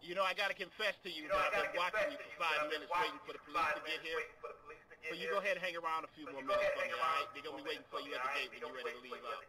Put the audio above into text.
You know, I gotta confess to you, You know, that I've been watching you for five minutes waiting for the police to get here. So you go ahead and hang around a few So more minutes for me, all right? They're gonna be waiting for you at the gate when you're ready to leave out.